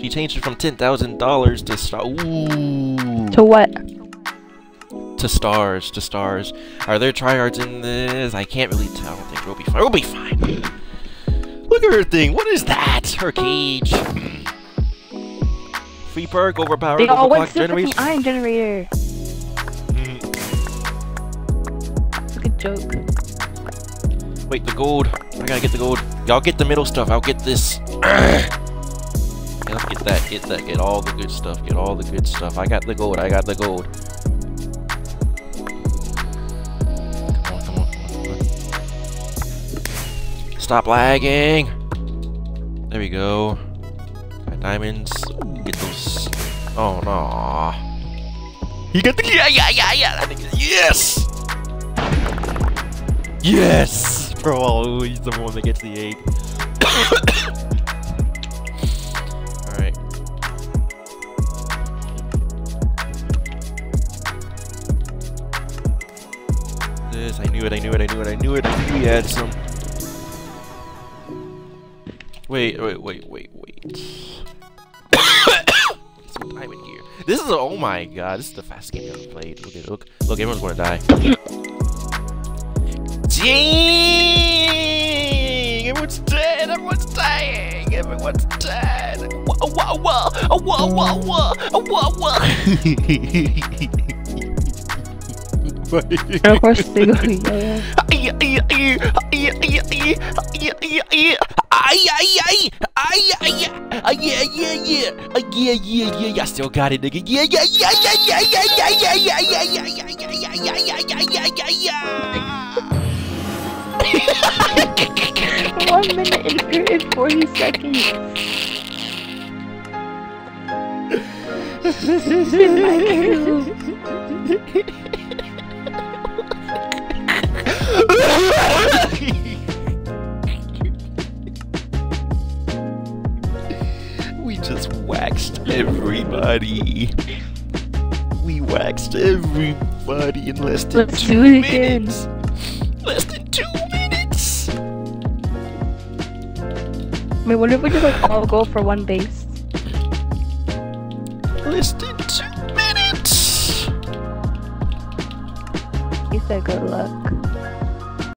She changed it from ten thousand dollars to star. Ooh. To what? To stars. To stars. Are there tryhards in this? I can't really tell. I don't think we'll be fine. We'll be fine. Look at her thing. What is that? Her cage. Free perk, overpowered, They all went overclocked the iron generator. It's a good joke. Wait, the gold. I gotta get the gold. Y'all get the middle stuff. I'll get this. get that. Get that. Get all the good stuff. Get all the good stuff. I got the gold. I got the gold. Come on, come on, come on, come on. Stop lagging. There we go. Got diamonds. Get those. Oh no. He got the yeah yeah yeah yeah. Yes. Yes, bro. Oh, he's the one that gets the egg. This, I knew it. I knew it. I knew it. I knew it. I knew he had some. Wait, wait, wait, wait, wait. some diamond gear. This is a, oh my god. This is the fastest game I've ever played. Look at look, look. Everyone's gonna die. Dang! Everyone's dead! Everyone's dying! Everyone's dead! Whoa, whoa, whoa! Whoa, whoa, whoa! Whoa, whoa! And of course they go, yeah, yeah. Yeah, yeah, yeah. Yeah, yeah, yeah. I still got it, nigga. Yeah, yeah, yeah, yeah, yeah, yeah, yeah, yeah, yeah, yeah, yeah, yeah, yeah, yeah, yeah, yeah, yeah, yeah, yeah. One minute and, and 40 seconds. Just waxed everybody. We waxed everybody in less than Let's two do it again. minutes. Less than two minutes. Wait, what if we just like all go for one base? Less than two minutes. You said good luck.